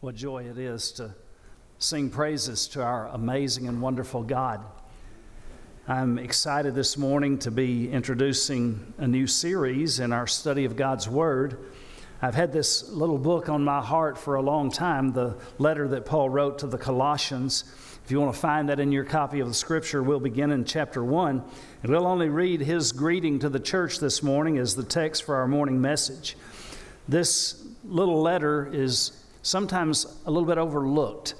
What joy it is to sing praises to our amazing and wonderful God. I'm excited this morning to be introducing a new series in our study of God's Word. I've had this little book on my heart for a long time, the letter that Paul wrote to the Colossians. If you want to find that in your copy of the scripture, we'll begin in chapter 1. And we'll only read his greeting to the church this morning as the text for our morning message. This little letter is sometimes a little bit overlooked.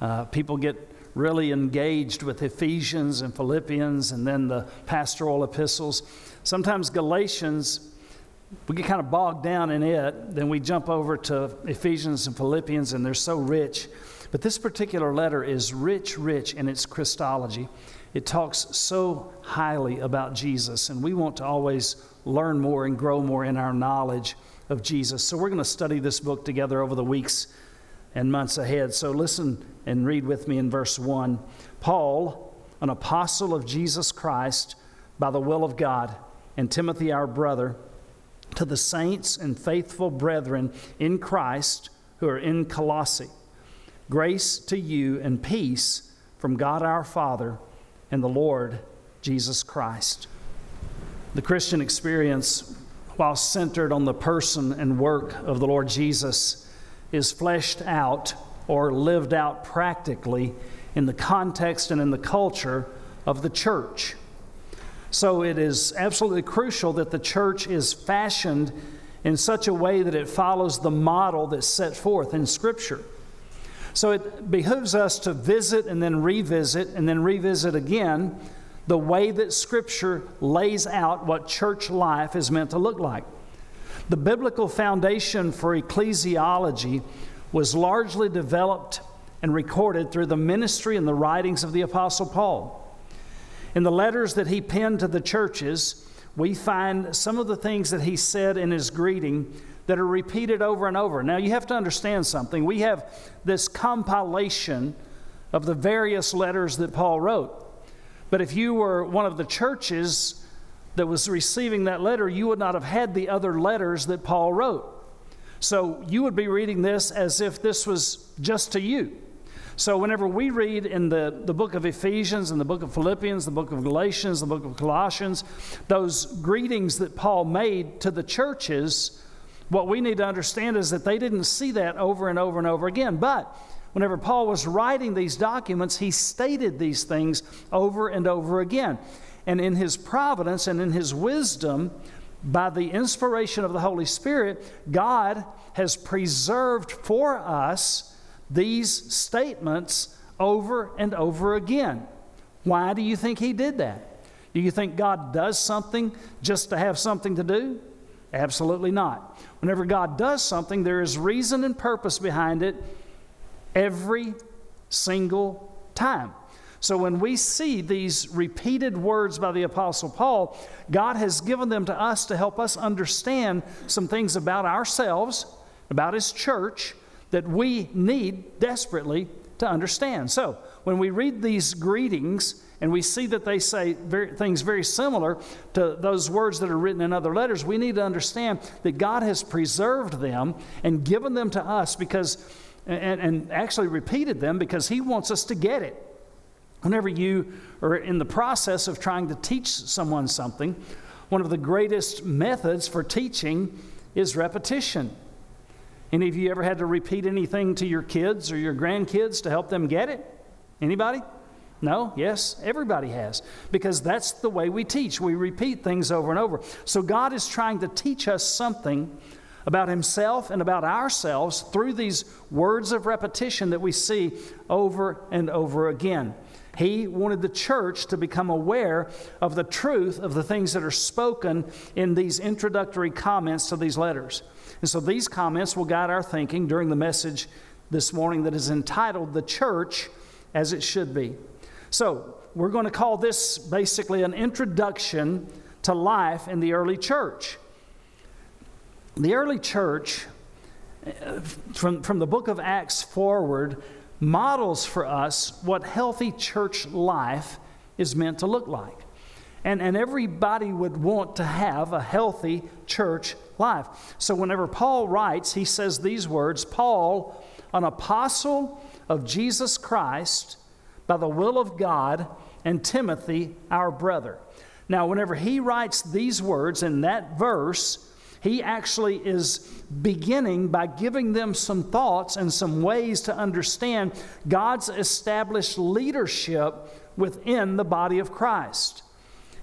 Uh, people get really engaged with Ephesians and Philippians and then the pastoral epistles. Sometimes Galatians, we get kind of bogged down in it. Then we jump over to Ephesians and Philippians, and they're so rich. But this particular letter is rich, rich in its Christology. It talks so highly about Jesus, and we want to always learn more and grow more in our knowledge of Jesus. So we're going to study this book together over the weeks and months ahead. So listen and read with me in verse 1. Paul, an apostle of Jesus Christ by the will of God, and Timothy, our brother, to the saints and faithful brethren in Christ who are in Colossae. Grace to you and peace from God our Father and the Lord Jesus Christ. The Christian experience while centered on the person and work of the Lord Jesus, is fleshed out or lived out practically in the context and in the culture of the church. So it is absolutely crucial that the church is fashioned in such a way that it follows the model that's set forth in Scripture. So it behooves us to visit and then revisit and then revisit again the way that Scripture lays out what church life is meant to look like. The biblical foundation for ecclesiology was largely developed and recorded through the ministry and the writings of the Apostle Paul. In the letters that he penned to the churches, we find some of the things that he said in his greeting that are repeated over and over. Now, you have to understand something. We have this compilation of the various letters that Paul wrote. But if you were one of the churches that was receiving that letter, you would not have had the other letters that Paul wrote. So you would be reading this as if this was just to you. So, whenever we read in the, the book of Ephesians and the book of Philippians, the book of Galatians, the book of Colossians, those greetings that Paul made to the churches, what we need to understand is that they didn't see that over and over and over again. But Whenever Paul was writing these documents, he stated these things over and over again. And in his providence and in his wisdom, by the inspiration of the Holy Spirit, God has preserved for us these statements over and over again. Why do you think he did that? Do you think God does something just to have something to do? Absolutely not. Whenever God does something, there is reason and purpose behind it every single time. So when we see these repeated words by the Apostle Paul, God has given them to us to help us understand some things about ourselves, about His church, that we need desperately to understand. So when we read these greetings, and we see that they say very, things very similar to those words that are written in other letters, we need to understand that God has preserved them and given them to us because and, and actually repeated them because he wants us to get it. Whenever you are in the process of trying to teach someone something, one of the greatest methods for teaching is repetition. Any of you ever had to repeat anything to your kids or your grandkids to help them get it? Anybody? No? Yes? Everybody has. Because that's the way we teach. We repeat things over and over. So God is trying to teach us something about himself and about ourselves through these words of repetition that we see over and over again. He wanted the church to become aware of the truth of the things that are spoken in these introductory comments to these letters. And so these comments will guide our thinking during the message this morning that is entitled The Church as It Should Be. So we're going to call this basically an introduction to life in the early church. The early church, from, from the book of Acts forward, models for us what healthy church life is meant to look like. And, and everybody would want to have a healthy church life. So whenever Paul writes, he says these words Paul, an apostle of Jesus Christ by the will of God, and Timothy, our brother. Now, whenever he writes these words in that verse, he actually is beginning by giving them some thoughts and some ways to understand God's established leadership within the body of Christ.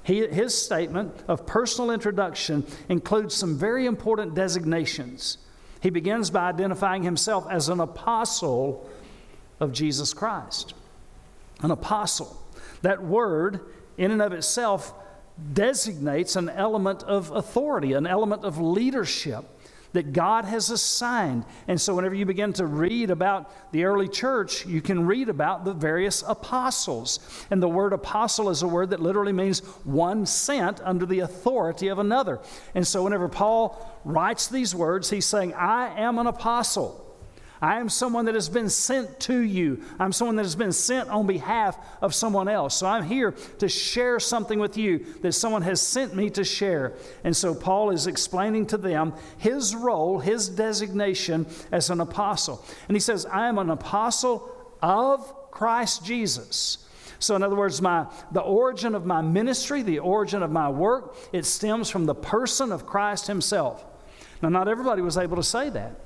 He, his statement of personal introduction includes some very important designations. He begins by identifying himself as an apostle of Jesus Christ. An apostle. That word, in and of itself, designates an element of authority, an element of leadership that God has assigned. And so, whenever you begin to read about the early church, you can read about the various apostles. And the word apostle is a word that literally means one sent under the authority of another. And so, whenever Paul writes these words, he's saying, I am an apostle. I am someone that has been sent to you. I'm someone that has been sent on behalf of someone else. So I'm here to share something with you that someone has sent me to share. And so Paul is explaining to them his role, his designation as an apostle. And he says, I am an apostle of Christ Jesus. So, in other words, my, the origin of my ministry, the origin of my work, it stems from the person of Christ Himself. Now, not everybody was able to say that.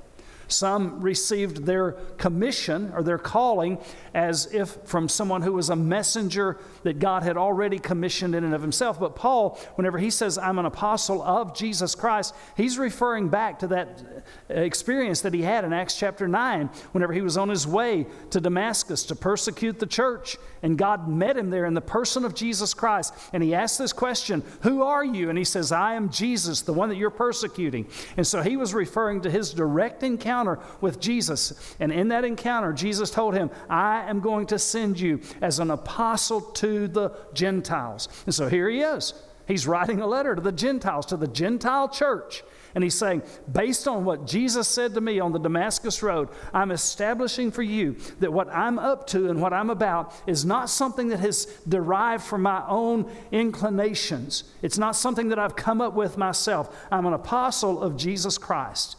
Some received their commission or their calling as if from someone who was a messenger that God had already commissioned in and of himself. But Paul, whenever he says, I'm an apostle of Jesus Christ, he's referring back to that experience that he had in Acts chapter 9, whenever he was on his way to Damascus to persecute the church. And God met him there in the person of Jesus Christ. And he asked this question, Who are you? And he says, I am Jesus, the one that you're persecuting. And so he was referring to his direct encounter with Jesus. And in that encounter, Jesus told him, I am going to send you as an apostle to the Gentiles. And so here he is. He's writing a letter to the Gentiles, to the Gentile church. And he's saying, based on what Jesus said to me on the Damascus Road, I'm establishing for you that what I'm up to and what I'm about is not something that has derived from my own inclinations. It's not something that I've come up with myself. I'm an apostle of Jesus Christ.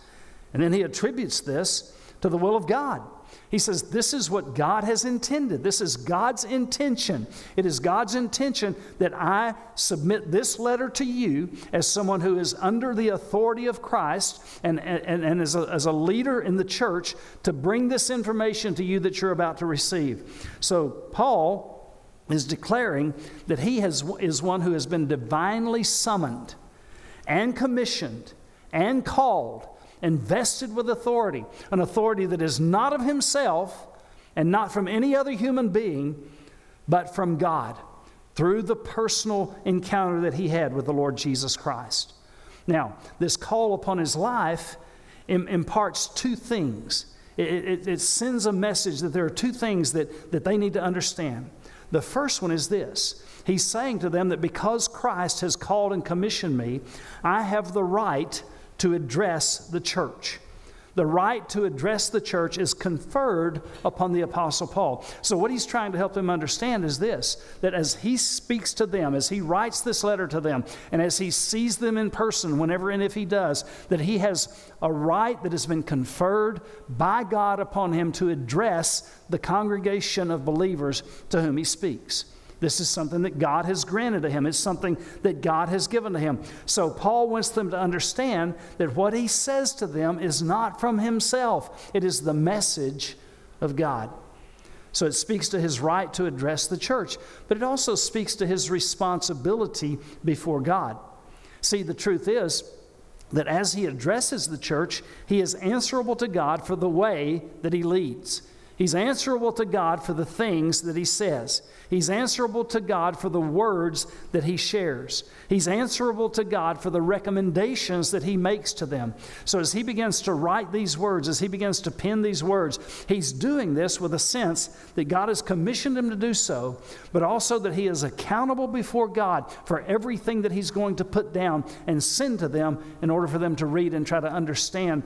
And then he attributes this to the will of God. He says, This is what God has intended. This is God's intention. It is God's intention that I submit this letter to you as someone who is under the authority of Christ and, and, and as, a, as a leader in the church to bring this information to you that you're about to receive. So, Paul is declaring that he has, is one who has been divinely summoned and commissioned and called invested with authority, an authority that is not of himself and not from any other human being, but from God through the personal encounter that he had with the Lord Jesus Christ. Now, this call upon his life imparts two things. It, it, it, sends a message that there are two things that, that they need to understand. The first one is this He's saying to them that because Christ has called and commissioned me, I have the right to address the church. The right to address the church is conferred upon the Apostle Paul. So, what he's trying to help them understand is this that as he speaks to them, as he writes this letter to them, and as he sees them in person, whenever and if he does, that he has a right that has been conferred by God upon him to address the congregation of believers to whom he speaks. This is something that God has granted to him. It's something that God has given to him. So Paul wants them to understand that what he says to them is not from himself, it is the message of God. So it speaks to his right to address the church, but it also speaks to his responsibility before God. See, the truth is that as he addresses the church, he is answerable to God for the way that he leads. He's answerable to God for the things that he says. He's answerable to God for the words that he shares. He's answerable to God for the recommendations that he makes to them. So as he begins to write these words, as he begins to pen these words, he's doing this with a sense that God has commissioned him to do so, but also that he is accountable before God for everything that he's going to put down and send to them in order for them to read and try to understand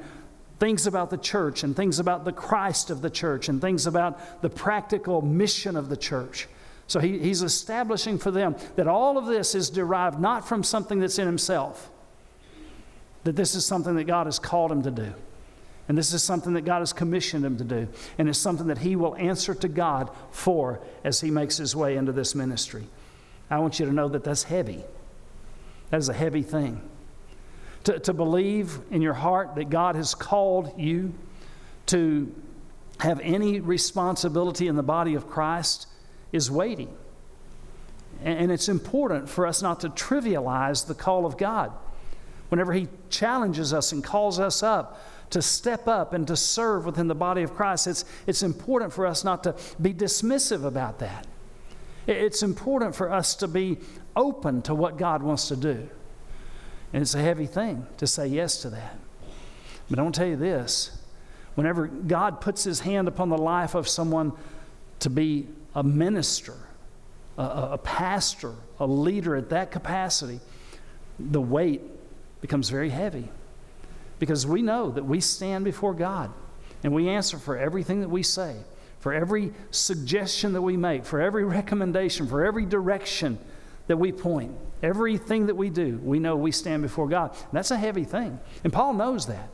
things about the church and things about the Christ of the church and things about the practical mission of the church. So he, he's establishing for them that all of this is derived not from something that's in himself, that this is something that God has called him to do. And this is something that God has commissioned him to do. And it's something that he will answer to God for as he makes his way into this ministry. I want you to know that that's heavy. That is a heavy thing. To, to believe in your heart that God has called you to have any responsibility in the body of Christ is weighty. And it's important for us not to trivialize the call of God. Whenever He challenges us and calls us up to step up and to serve within the body of Christ, it's, it's important for us not to be dismissive about that. It's important for us to be open to what God wants to do. And it's a heavy thing to say yes to that. But I want to tell you this whenever God puts his hand upon the life of someone to be a minister, a, a, pastor, a leader at that capacity, the weight becomes very heavy. Because we know that we stand before God and we answer for everything that we say, for every suggestion that we make, for every recommendation, for every direction that we point, everything that we do, we know we stand before God. That's a heavy thing. And Paul knows that.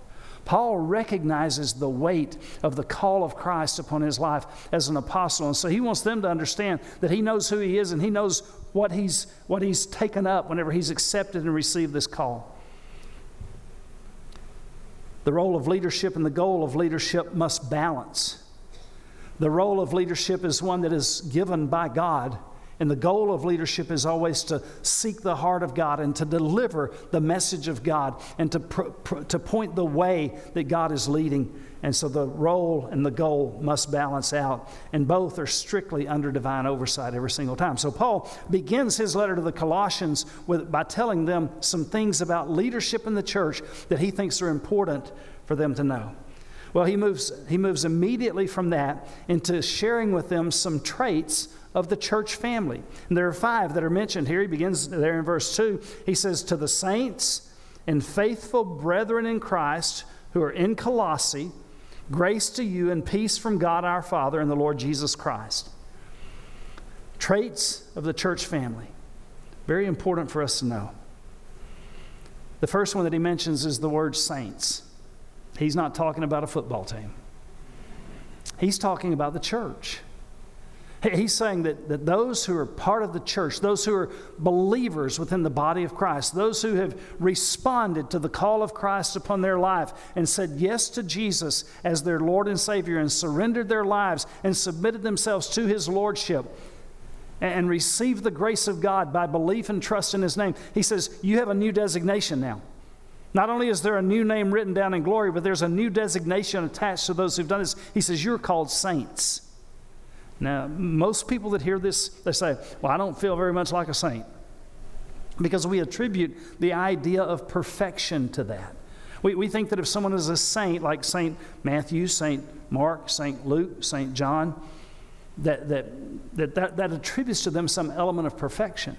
Paul recognizes the weight of the call of Christ upon his life as an apostle. And so he wants them to understand that he knows who he is and he knows what he's, what he's taken up whenever he's accepted and received this call. The role of leadership and the goal of leadership must balance. The role of leadership is one that is given by God and the goal of leadership is always to seek the heart of God and to deliver the message of God and to, pr- pr- to point the way that God is leading. And so the role and the goal must balance out. And both are strictly under divine oversight every single time. So Paul begins his letter to the Colossians with, by telling them some things about leadership in the church that he thinks are important for them to know. Well, he moves, he moves immediately from that into sharing with them some traits of the church family. And there are five that are mentioned here. He begins there in verse 2. He says, To the saints and faithful brethren in Christ who are in Colossae, grace to you and peace from God our Father and the Lord Jesus Christ. Traits of the church family. Very important for us to know. The first one that he mentions is the word saints. He's not talking about a football team, he's talking about the church. He's saying that, that those who are part of the church, those who are believers within the body of Christ, those who have responded to the call of Christ upon their life and said yes to Jesus as their Lord and Savior and surrendered their lives and submitted themselves to His Lordship and received the grace of God by belief and trust in His name, He says, You have a new designation now. Not only is there a new name written down in glory, but there's a new designation attached to those who've done this. He says, You're called saints. Now, most people that hear this, they say, Well, I don't feel very much like a saint. Because we attribute the idea of perfection to that. We, we think that if someone is a saint, like Saint Matthew, Saint Mark, Saint Luke, Saint John, that, that, that, that, that attributes to them some element of perfection.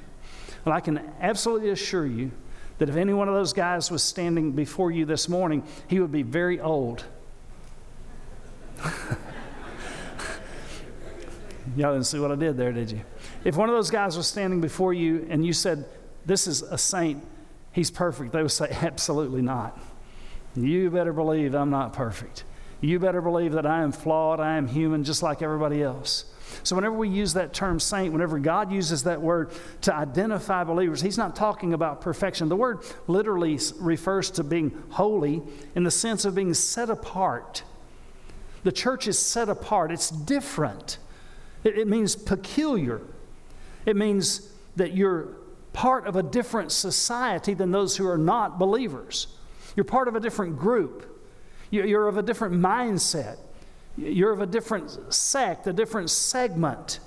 Well, I can absolutely assure you that if any one of those guys was standing before you this morning, he would be very old. Y'all didn't see what I did there, did you? If one of those guys was standing before you and you said, This is a saint, he's perfect, they would say, Absolutely not. You better believe I'm not perfect. You better believe that I am flawed, I am human, just like everybody else. So, whenever we use that term saint, whenever God uses that word to identify believers, He's not talking about perfection. The word literally refers to being holy in the sense of being set apart. The church is set apart, it's different. It, it means peculiar. It means that you're part of a different society than those who are not believers. You're part of a different group. You're of a different mindset. You're of a different sect, a different segment.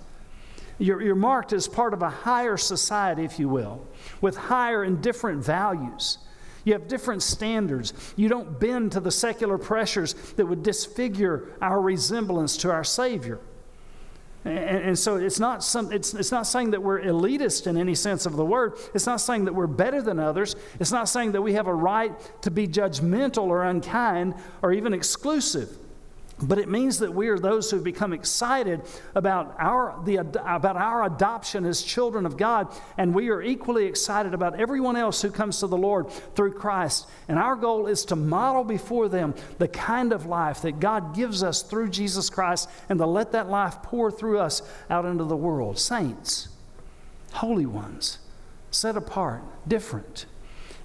You're, you're, marked as part of a higher society, if you will, with higher and different values. You have different standards. You don't bend to the secular pressures that would disfigure our resemblance to our Savior. And, and, so it's not, some, it's, it's not saying that we're elitist in any sense of the word. It's not saying that we're better than others. It's not saying that we have a right to be judgmental or unkind or even exclusive. But it means that we are those who become excited about our, the, about our adoption as children of God, and we are equally excited about everyone else who comes to the Lord through Christ. And our goal is to model before them the kind of life that God gives us through Jesus Christ and to let that life pour through us out into the world. Saints, holy ones, set apart, different.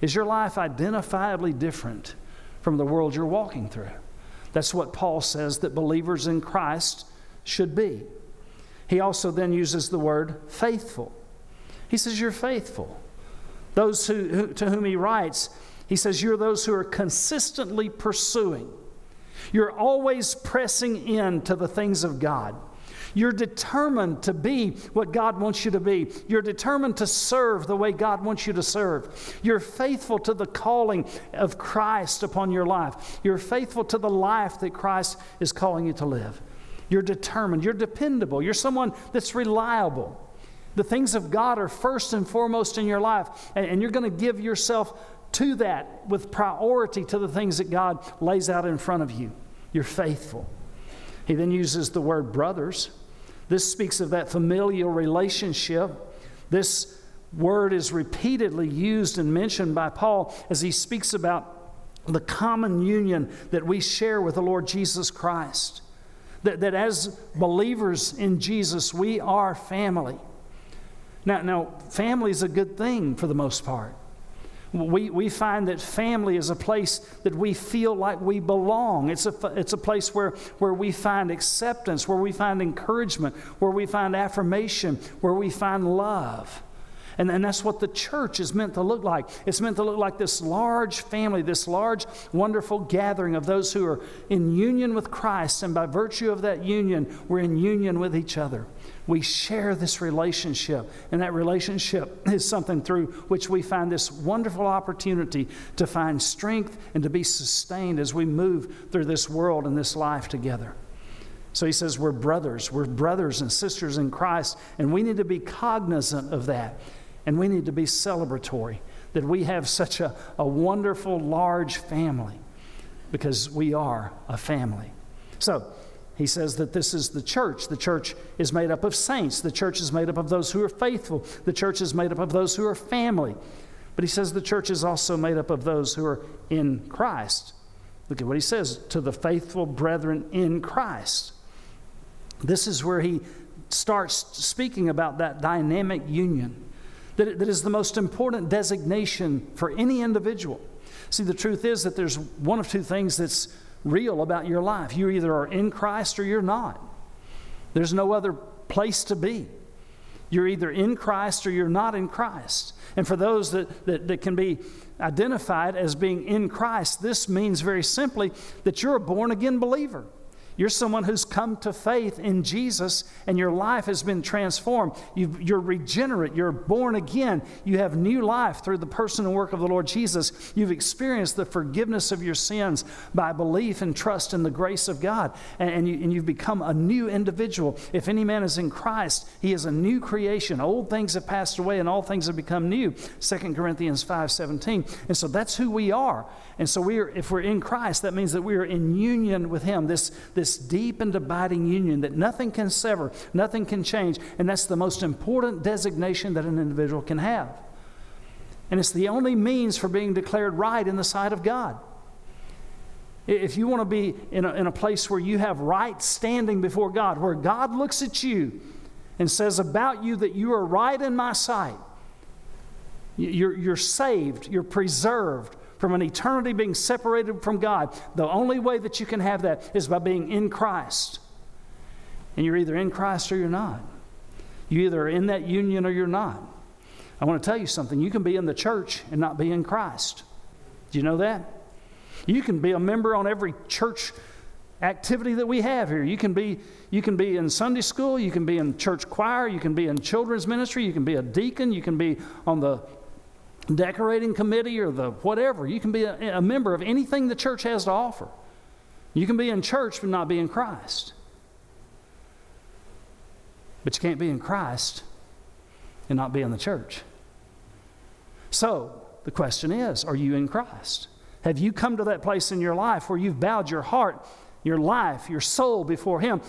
Is your life identifiably different from the world you're walking through? That's what Paul says that believers in Christ should be. He also then uses the word faithful. He says, You're faithful. Those who, who, to whom he writes, he says, You're those who are consistently pursuing. You're always pressing in to the things of God. You're determined to be what God wants you to be. You're determined to serve the way God wants you to serve. You're faithful to the calling of Christ upon your life. You're faithful to the life that Christ is calling you to live. You're determined. You're dependable. You're someone that's reliable. The things of God are first and foremost in your life, and, you're going to give yourself to that with priority to the things that God lays out in front of you. You're faithful. He then uses the word brothers. This speaks of that familial relationship. This word is repeatedly used and mentioned by Paul as he speaks about the common union that we share with the Lord Jesus Christ. That, that as believers in Jesus, we are family. Now, now, family is a good thing for the most part. We, we find that family is a place that we feel like we belong. It's a, it's a place where, where we find acceptance, where we find encouragement, where we find affirmation, where we find love. And, and that's what the church is meant to look like. It's meant to look like this large family, this large, wonderful gathering of those who are in union with Christ. And by virtue of that union, we're in union with each other. We share this relationship, and that relationship is something through which we find this wonderful opportunity to find strength and to be sustained as we move through this world and this life together. So he says, We're brothers. We're brothers and sisters in Christ, and we need to be cognizant of that, and we need to be celebratory that we have such a, a wonderful, large family because we are a family. So, he says that this is the church. The church is made up of saints. The church is made up of those who are faithful. The church is made up of those who are family. But he says the church is also made up of those who are in Christ. Look at what he says to the faithful brethren in Christ. This is where he starts speaking about that dynamic union that, that is the most important designation for any individual. See, the truth is that there's one of two things that's real about your life. You either are in Christ or you're not. There's no other place to be. You're either in Christ or you're not in Christ. And for those that, that, that, can be identified as being in Christ, this means very simply that you're a born again believer. You're someone who's come to faith in Jesus and your life has been transformed. you are regenerate. You're born again. You have new life through the person and work of the Lord Jesus. You've experienced the forgiveness of your sins by belief and trust in the grace of God. And, and, you, and you've become a new individual. If any man is in Christ, he is a new creation. Old things have passed away and all things have become new. 2 Corinthians 5 17. And so that's who we are. And so we are, if we're in Christ, that means that we are in union with Him, this, this deep and abiding union that nothing can sever, nothing can change. And that's the most important designation that an individual can have. And it's the only means for being declared right in the sight of God. If you want to be in a, in a place where you have right standing before God, where God looks at you and says about you that you are right in my sight, you're, you're saved, you're preserved, from an eternity being separated from God, the only way that you can have that is by being in Christ. And you're either in Christ or you're not. You either are in that union or you're not. I want to tell you something. You can be in the church and not be in Christ. Do you know that? You can be a member on every church activity that we have here. You can be you can be in Sunday school, you can be in church choir, you can be in children's ministry, you can be a deacon, you can be on the decorating committee or the whatever. You can be a, a, member of anything the church has to offer. You can be in church but not be in Christ. But you can't be in Christ and not be in the church. So the question is are you in Christ? Have you come to that place in your life where you've bowed your heart your life, your soul before Him,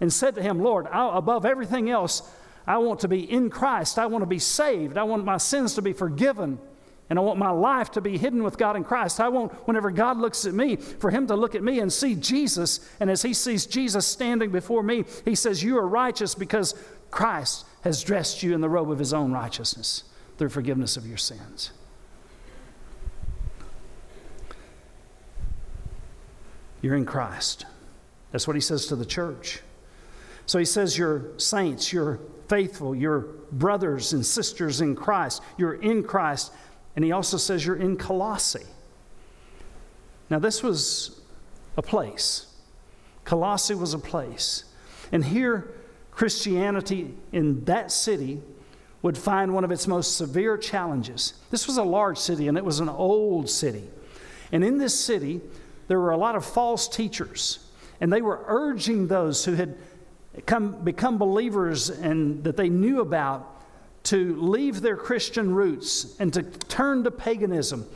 and said to Him, Lord, I, above everything else, I want to be in Christ. I want to be saved. I want my sins to be forgiven. And I want my life to be hidden with God in Christ. I want, whenever God looks at me, for Him to look at me and see Jesus. And as He sees Jesus standing before me, He says, You are righteous because Christ has dressed you in the robe of His own righteousness through forgiveness of your sins. You're in Christ. That's what He says to the church. So He says, You're saints, you're faithful, you're brothers and sisters in Christ, you're in Christ. And he also says you're in Colossae. Now, this was a place. Colossae was a place. And here, Christianity in that city would find one of its most severe challenges. This was a large city and it was an old city. And in this city, there were a lot of false teachers. And they were urging those who had come, become believers and that they knew about to leave their Christian roots and to turn to paganism,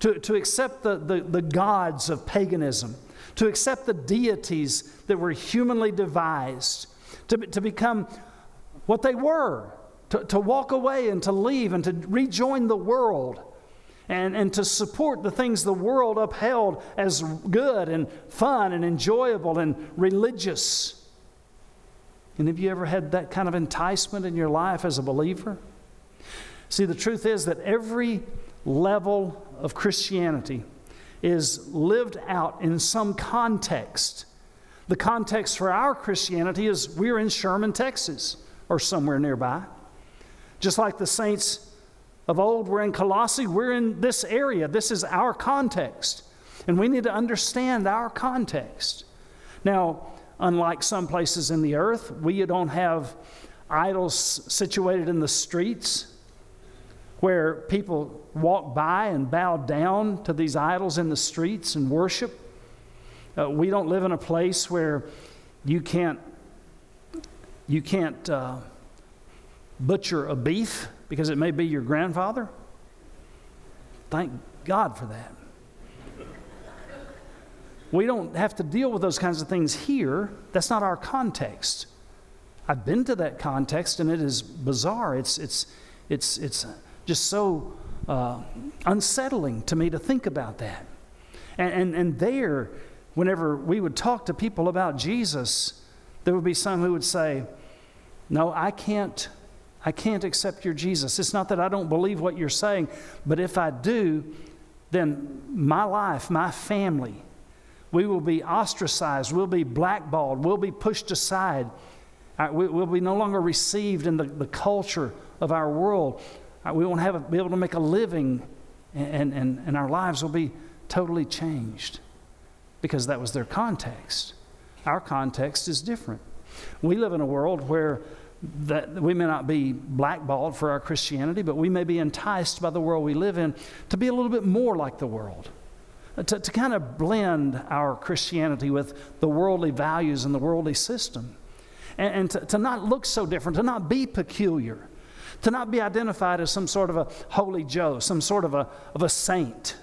to, to accept the, the, the gods of paganism, to accept the deities that were humanly devised, to, to become what they were, to, to walk away and to leave and to rejoin the world. And, and to support the things the world upheld as good and fun and enjoyable and religious. And have you ever had that kind of enticement in your life as a believer? See, the truth is that every level of Christianity is lived out in some context. The context for our Christianity is we're in Sherman, Texas, or somewhere nearby. Just like the saints of old were in Colossae, we're in this area. This is our context. And we need to understand our context. Now, Unlike some places in the earth, we don't have idols situated in the streets where people walk by and bow down to these idols in the streets and worship. Uh, we don't live in a place where you can't you can't uh, butcher a beef because it may be your grandfather. Thank God for that. We don't have to deal with those kinds of things here. That's not our context. I've been to that context and it is bizarre. It's, it's, it's, it's just so uh, unsettling to me to think about that. And, and, and there, whenever we would talk to people about Jesus, there would be some who would say, No, I can't. I can't accept your Jesus. It's not that I don't believe what you're saying, but if I do, then my life, my family, we will be ostracized. We'll be blackballed. We'll be pushed aside. Uh, we'll be no longer received in the, the culture of our world. Uh, we won't have be able to make a living, and, and, and our lives will be totally changed because that was their context. Our context is different. We live in a world where that we may not be blackballed for our Christianity, but we may be enticed by the world we live in to be a little bit more like the world Uh, to, to kind of blend our Christianity with the worldly values and the worldly system. And, and to, to not look so different, to not be peculiar, to not be identified as some sort of a holy Joe, some sort of a, of a saint.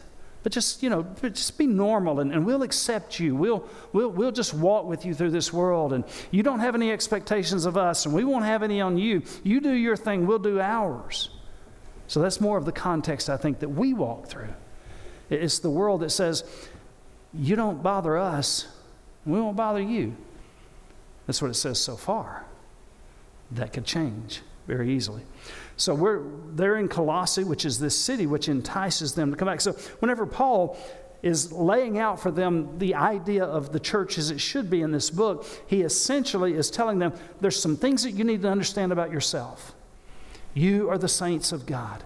But just, you know, just be normal and, and we'll accept you. We'll, we'll, we'll just walk with you through this world. And you don't have any expectations of us, and we won't have any on you. You do your thing, we'll do ours. So that's more of the context I think that we walk through. It's the world that says, you don't bother us, we won't bother you. That's what it says so far. That could change very easily. So we're they're in Colossae, which is this city which entices them to come back. So whenever Paul is laying out for them the idea of the church as it should be in this book, he essentially is telling them there's some things that you need to understand about yourself. You are the saints of God.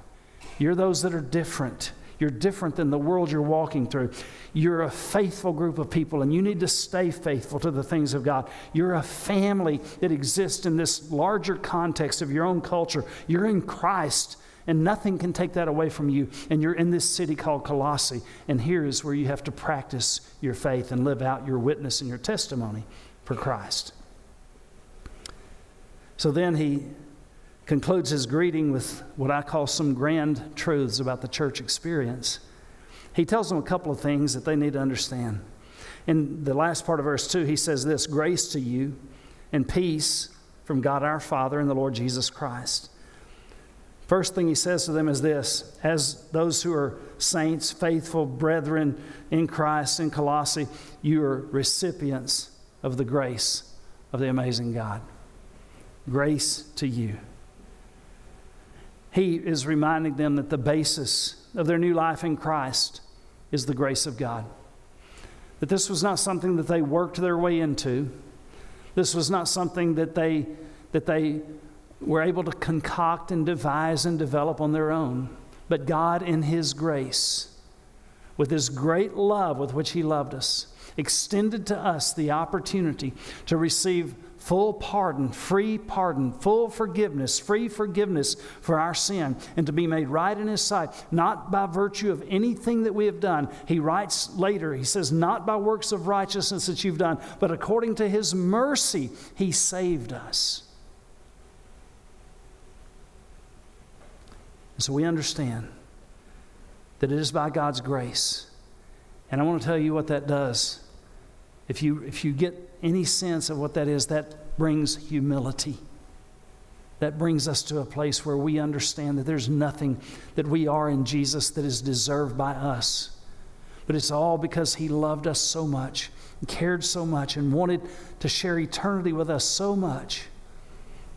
You're those that are different. You're different than the world you're walking through. You're a faithful group of people, and you need to stay faithful to the things of God. You're a family that exists in this larger context of your own culture. You're in Christ, and nothing can take that away from you. And you're in this city called Colossae, and here is where you have to practice your faith and live out your witness and your testimony for Christ. So then he concludes his greeting with what I call some grand truths about the church experience. He tells them a couple of things that they need to understand. In the last part of verse 2, he says this grace to you and peace from God our Father and the Lord Jesus Christ. First thing he says to them is this as those who are saints, faithful brethren in Christ in Colossae, you are recipients of the grace of the amazing God. Grace to you. He is reminding them that the basis of their new life in Christ is the grace of God. That this was not something that they worked their way into. This was not something that they, that they were able to concoct and devise and develop on their own. But God, in His grace, with His great love with which He loved us, extended to us the opportunity to receive full pardon, free pardon, full forgiveness, free forgiveness for our sin, and to be made right in His sight, not by virtue of anything that we have done. He writes later, He says, not by works of righteousness that you've done, but according to His mercy, He saved us. And so we understand that it is by God's grace. And I want to tell you what that does. If you, if you get any sense of what that is, that brings humility. That brings us to a place where we understand that there's nothing that we are in Jesus that is deserved by us. But it's all because He loved us so much, and cared so much, and wanted to share eternity with us so much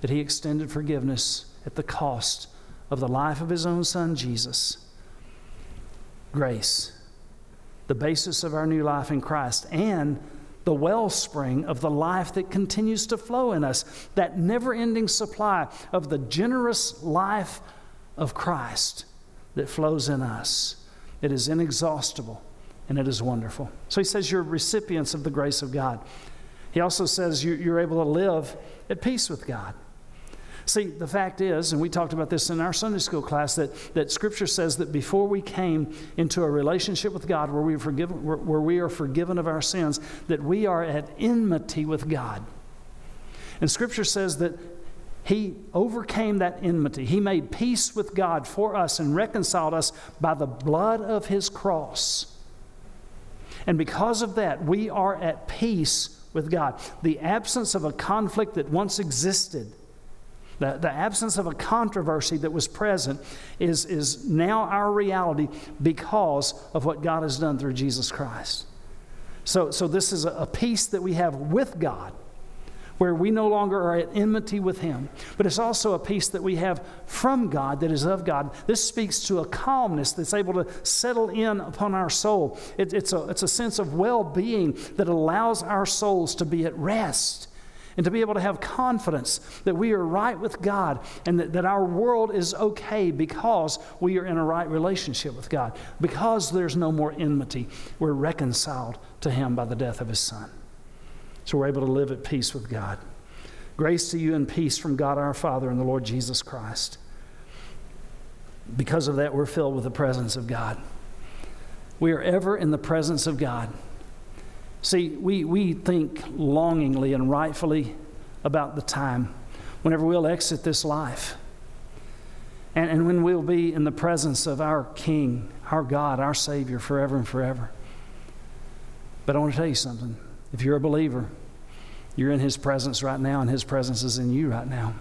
that He extended forgiveness at the cost of the life of His own Son, Jesus. Grace, the basis of our new life in Christ, and the wellspring of the life that continues to flow in us, that never ending supply of the generous life of Christ that flows in us. It is inexhaustible and it is wonderful. So he says, You're recipients of the grace of God. He also says, You're able to live at peace with God. See, the fact is, and we talked about this in our Sunday school class, that, that Scripture says that before we came into a relationship with God where we, forgiven, where, where we are forgiven of our sins, that we are at enmity with God. And Scripture says that He overcame that enmity. He made peace with God for us and reconciled us by the blood of His cross. And because of that, we are at peace with God. The absence of a conflict that once existed the, the absence of a controversy that was present is, is now our reality because of what God has done through Jesus Christ. So, so this is a, a peace that we have with God where we no longer are at enmity with Him. But it's also a peace that we have from God that is of God. This speaks to a calmness that's able to settle in upon our soul. It, it's, a, it's a sense of well being that allows our souls to be at rest and to be able to have confidence that we are right with God and that, that our world is okay because we are in a right relationship with God. Because there's no more enmity, we're reconciled to Him by the death of His Son. So we're able to live at peace with God. Grace to you and peace from God our Father and the Lord Jesus Christ. Because of that, we're filled with the presence of God. We are ever in the presence of God. See, we, we think longingly and rightfully about the time whenever we'll exit this life and, and when we'll be in the presence of our King, our God, our Savior forever and forever. But I want to tell you something. If you're a believer, you're in His presence right now, and His presence is in you right now.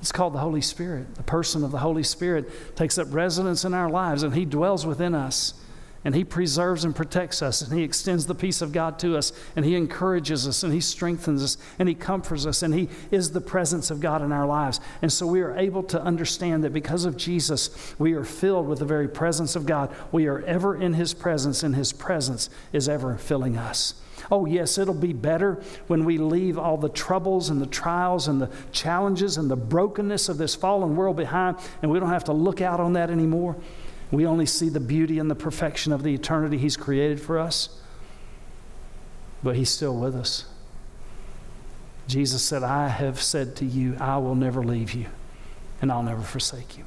It's called the Holy Spirit. The person of the Holy Spirit takes up residence in our lives, and He dwells within us and He preserves and protects us, and He extends the peace of God to us, and He encourages us, and He strengthens us, and He comforts us, and He is the presence of God in our lives. And so we are able to understand that because of Jesus, we are filled with the very presence of God. We are ever in His presence, and His presence is ever filling us. Oh, yes, it'll be better when we leave all the troubles and the trials and the challenges and the brokenness of this fallen world behind, and we don't have to look out on that anymore. We only see the beauty and the perfection of the eternity He's created for us, but He's still with us. Jesus said, I have said to you, I will never leave you, and I'll never forsake you.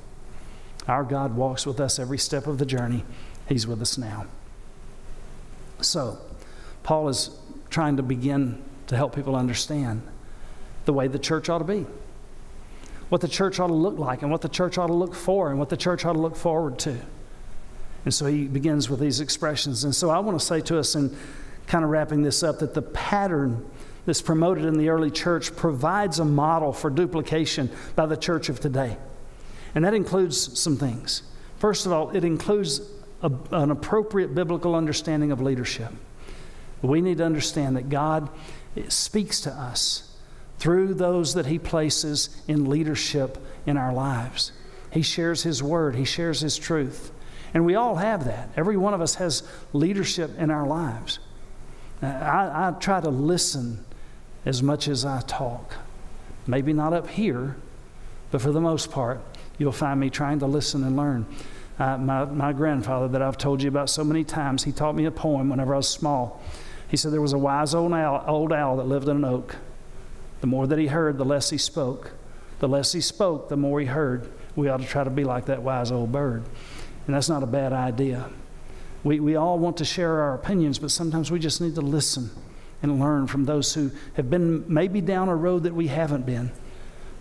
Our God walks with us every step of the journey. He's with us now. So, Paul is trying to begin to help people understand the way the church ought to be what the church ought to look like and what the church ought to look for and what the church ought to look forward to. And so he begins with these expressions. And so I want to say to us in kind of wrapping this up, that the pattern that's promoted in the early church provides a model for duplication by the church of today. And that includes some things. First of all, it includes a, an appropriate biblical understanding of leadership. We need to understand that God speaks to us through those that He places in leadership in our lives. He shares His word, He shares His truth. And we all have that. Every one of us has leadership in our lives. I, I try to listen as much as I talk. Maybe not up here, but for the most part, you'll find me trying to listen and learn. Uh, my, my grandfather, that I've told you about so many times, he taught me a poem whenever I was small. He said there was a wise old owl, old owl that lived in an oak. The more that he heard, the less he spoke. The less he spoke, the more he heard. We ought to try to be like that wise old bird. And that's not a bad idea. We, we all want to share our opinions, but sometimes we just need to listen and learn from those who have been maybe down a road that we haven't been.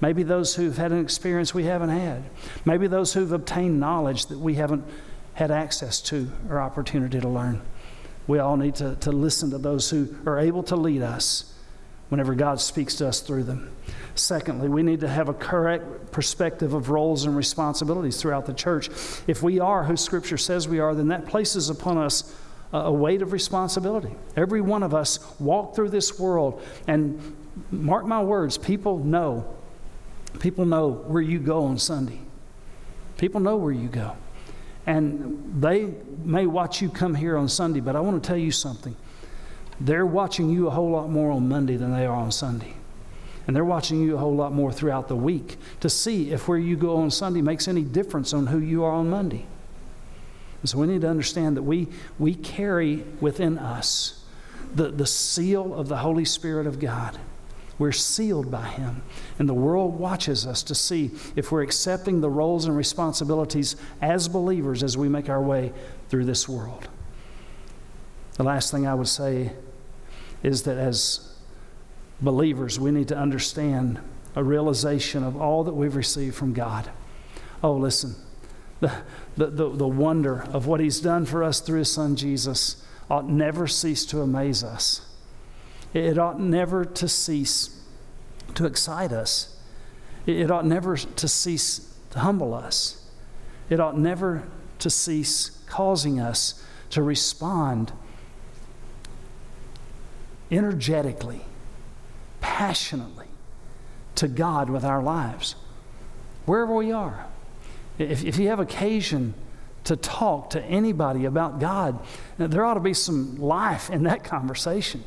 Maybe those who've had an experience we haven't had. Maybe those who've obtained knowledge that we haven't had access to or opportunity to learn. We all need to, to listen to those who are able to lead us whenever God speaks to us through them. Secondly, we need to have a correct perspective of roles and responsibilities throughout the church. If we are who Scripture says we are, then that places upon us a weight of responsibility. Every one of us walk through this world, and mark my words, people know. People know where you go on Sunday. People know where you go. And they may watch you come here on Sunday, but I want to tell you something. They're watching you a whole lot more on Monday than they are on Sunday. And they're watching you a whole lot more throughout the week to see if where you go on Sunday makes any difference on who you are on Monday. And so we need to understand that we, we carry within us the, the seal of the Holy Spirit of God. We're sealed by Him. And the world watches us to see if we're accepting the roles and responsibilities as believers as we make our way through this world. The last thing I would say is that as believers, we need to understand a realization of all that we've received from God. Oh, listen, the, the, the, the wonder of what He's done for us through His Son Jesus ought never cease to amaze us. It ought never to cease to excite us. It ought never to cease to humble us. It ought never to cease causing us to respond energetically, passionately to God with our lives, wherever we are. If, if you have occasion to talk to anybody about God, there ought to be some life in that conversation.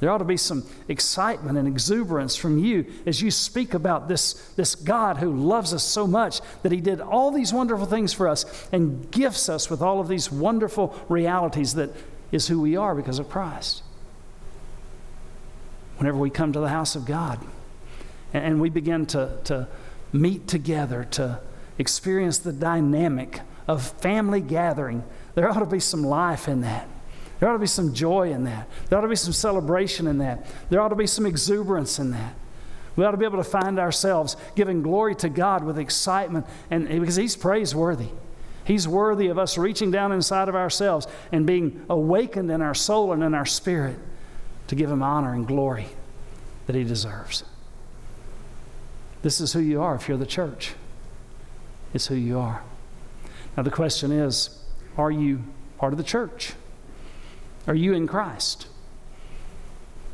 There ought to be some excitement and exuberance from you as you speak about this, this God who loves us so much that He did all these wonderful things for us and gifts us with all of these wonderful realities that is who we are because of Christ. Whenever we come to the house of God and, and we begin to, to meet together to experience the dynamic of family gathering, there ought to be some life in that. There ought to be some joy in that. There ought to be some celebration in that. There ought to be some exuberance in that. We ought to be able to find ourselves giving glory to God with excitement, and because He's praiseworthy. He's worthy of us reaching down inside of ourselves and being awakened in our soul and in our spirit to give Him honor and glory that He deserves. This is who you are if you're the church. It's who you are. Now, the question is are you part of the church? Are you in Christ?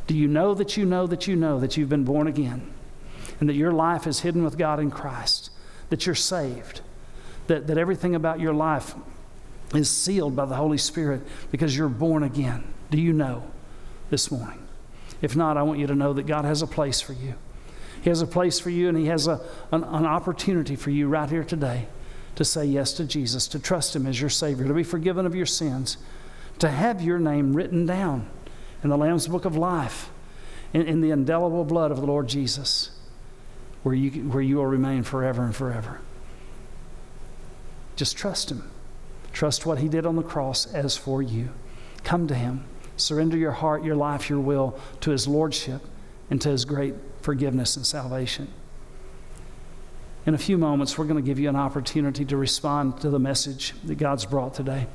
Do you know that you know that you know that you've been born again and that your life is hidden with God in Christ, that you're saved, that, that everything about your life is sealed by the Holy Spirit because you're born again? Do you know this morning? If not, I want you to know that God has a place for you. He has a place for you, and He has a, an, an opportunity for you right here today to say yes to Jesus, to trust Him as your Savior, to be forgiven of your sins to have your name written down in the Lamb's Book of Life, in, in the indelible blood of the Lord Jesus, where you, where you will remain forever and forever. Just trust Him. Trust what He did on the cross as for you. Come to Him. Surrender your heart, your life, your will to His Lordship and to His great forgiveness and salvation. In a few moments, we're going to give you an opportunity to respond to the message that God's brought today.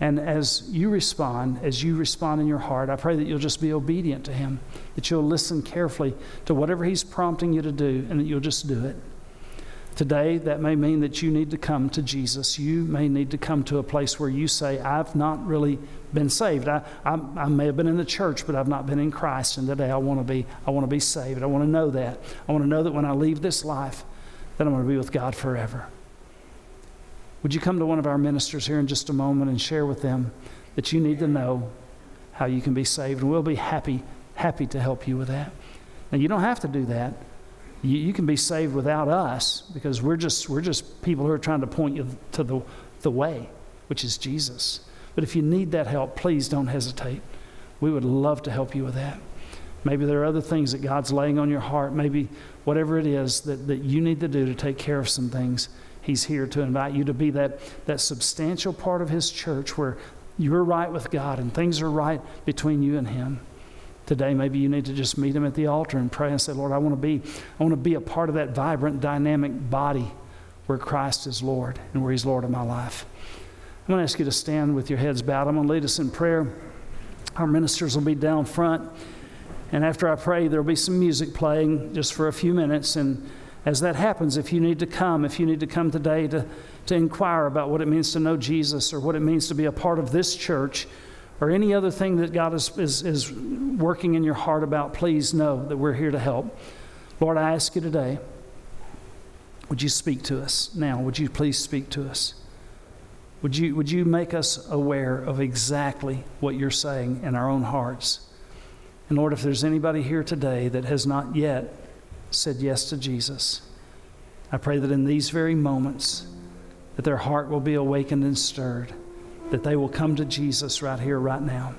And as you respond, as you respond in your heart, I pray that you'll just be obedient to Him, that you'll listen carefully to whatever He's prompting you to do, and that you'll just do it. Today, that may mean that you need to come to Jesus. You may need to come to a place where you say, I've not really been saved. I, I, I, may have been in the church, but I've not been in Christ. And today I want to be, I want to be saved. I want to know that. I want to know that when I leave this life, that I'm going to be with God forever. Would you come to one of our ministers here in just a moment and share with them that you need to know how you can be saved? And we'll be happy, happy to help you with that. Now, you don't have to do that. You, you can be saved without us because we're just, we're just people who are trying to point you to the, the way, which is Jesus. But if you need that help, please don't hesitate. We would love to help you with that. Maybe there are other things that God's laying on your heart. Maybe whatever it is that, that you need to do to take care of some things. He's here to invite you to be that, that substantial part of His church where you're right with God and things are right between you and Him. Today, maybe you need to just meet Him at the altar and pray and say, Lord, I want to be, I want to be a part of that vibrant, dynamic body where Christ is Lord and where He's Lord of my life. I'm going to ask you to stand with your heads bowed. I'm going to lead us in prayer. Our ministers will be down front. And after I pray, there will be some music playing just for a few minutes. And as that happens, if you need to come, if you need to come today to, to inquire about what it means to know Jesus or what it means to be a part of this church or any other thing that God is, is, is working in your heart about, please know that we're here to help. Lord, I ask you today, would you speak to us now? Would you please speak to us? Would you, would you make us aware of exactly what you're saying in our own hearts? And Lord, if there's anybody here today that has not yet said yes to Jesus. I pray that in these very moments that their heart will be awakened and stirred, that they will come to Jesus right here, right now.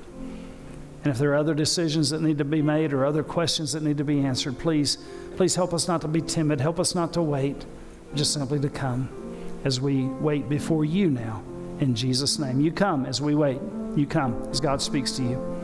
And if there are other decisions that need to be made or other questions that need to be answered, please, please help us not to be timid. Help us not to wait, just simply to come as we wait before you now. In Jesus' name. You come as we wait. You come as God speaks to you.